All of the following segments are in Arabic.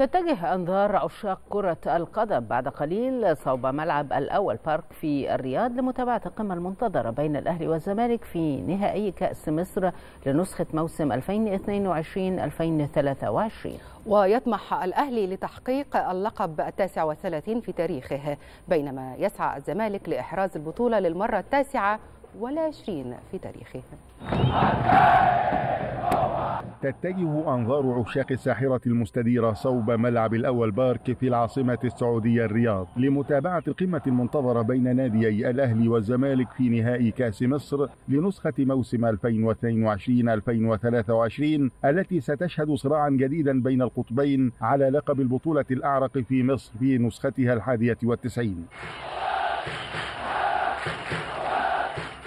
تتجه أنظار عشاق كرة القدم بعد قليل صوب ملعب الأول بارك في الرياض لمتابعة القمة المنتظرة بين الأهلي والزمالك في نهائي كأس مصر لنسخة موسم 2022-2023 ويطمح الأهلي لتحقيق اللقب التاسع والثلاثين في تاريخه بينما يسعى الزمالك لإحراز البطولة للمرة التاسعة والعشرين في تاريخه. تتجه أنظار عشاق الساحرة المستديرة صوب ملعب الأول بارك في العاصمة السعودية الرياض لمتابعة القمة المنتظرة بين ناديي الأهلي والزمالك في نهائي كأس مصر لنسخة موسم 2022-2023 التي ستشهد صراعا جديدا بين القطبين على لقب البطولة الأعرق في مصر في نسختها الحادية والتسعين.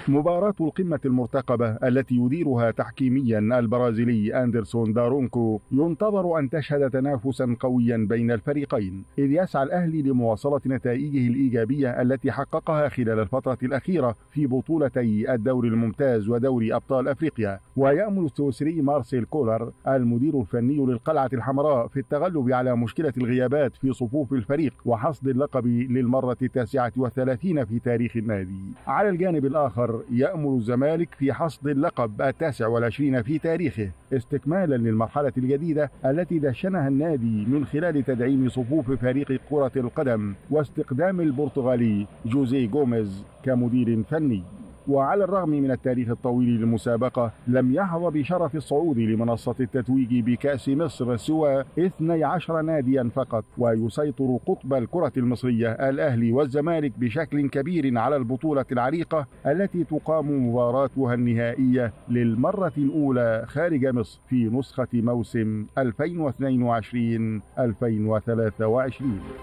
مباراة القمة المرتقبة التي يديرها تحكيميا البرازيلي أندرسون دارونكو ينتظر أن تشهد تنافسا قويا بين الفريقين إذ يسعى الأهلي لمواصلة نتائجه الإيجابية التي حققها خلال الفترة الأخيرة في بطولتي الدوري الممتاز ودوري أبطال أفريقيا. ويأمل السويسري مارسيل كولر المدير الفني للقلعة الحمراء في التغلب على مشكلة الغيابات في صفوف الفريق وحصد اللقب للمرة التاسعة والثلاثين في تاريخ النادي. على الجانب الآخر يأمل الزمالك في حصد اللقب التاسع والعشرين في تاريخه استكمالا للمرحلة الجديدة التي دشنها النادي من خلال تدعيم صفوف فريق كرة القدم واستقدام البرتغالي جوزي جوميز كمدير فني. وعلى الرغم من التاريخ الطويل للمسابقة لم يحظى بشرف الصعود لمنصة التتويج بكأس مصر سوى 12 ناديا فقط ويسيطر قطب الكرة المصرية الأهلي والزمالك بشكل كبير على البطولة العريقة التي تقام مباراتها النهائية للمرة الأولى خارج مصر في نسخة موسم 2022-2023